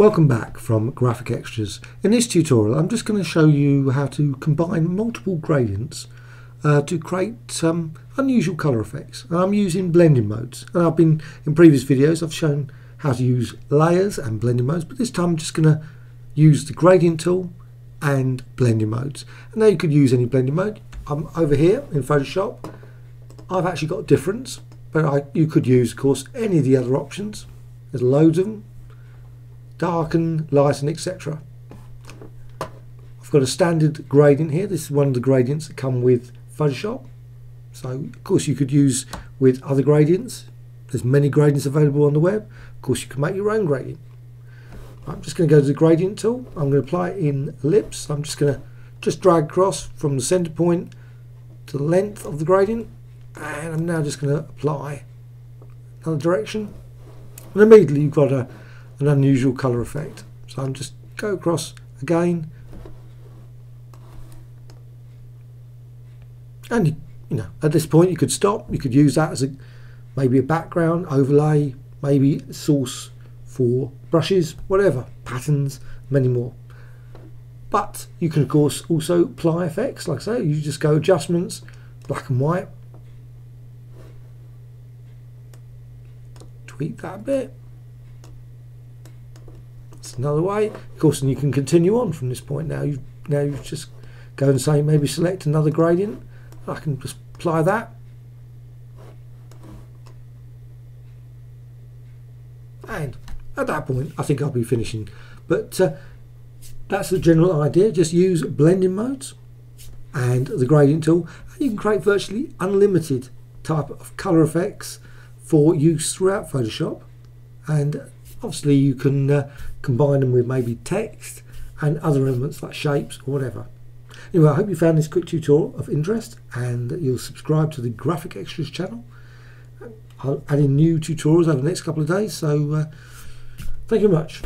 Welcome back from Graphicxtras. In this tutorial I'm just going to show you how to combine multiple gradients uh, to create um, unusual colour effects. And I'm using blending modes and I've been in previous videos I've shown how to use layers and blending modes but this time I'm just going to use the gradient tool and blending modes. And now you could use any blending mode. I'm over here in Photoshop. I've actually got a difference but I, you could use of course any of the other options. There's loads of them darken, lighten, etc. I've got a standard gradient here. This is one of the gradients that come with Photoshop. So of course you could use with other gradients. There's many gradients available on the web. Of course you can make your own gradient. I'm just going to go to the gradient tool. I'm going to apply it in ellipse. I'm just going to just drag across from the center point to the length of the gradient and I'm now just going to apply another direction and immediately you've got a an unusual colour effect. So I'm just go across again. And you, know, at this point you could stop. You could use that as a maybe a background overlay, maybe source for brushes, whatever, patterns, many more. But you can of course also apply effects, like I say, you just go adjustments, black and white, tweak that a bit, that's another way. Of course, and you can continue on from this point now. You now you just go and say maybe select another gradient. I can just apply that. And at that point, I think I'll be finishing. But uh, that's the general idea. Just use blending modes and the gradient tool. You can create virtually unlimited type of color effects for use throughout Photoshop. And Obviously you can uh, combine them with maybe text and other elements like shapes or whatever. Anyway, I hope you found this quick tutorial of interest and that you'll subscribe to the Graphicxtras channel. I'll add in new tutorials over the next couple of days, so uh, thank you very much.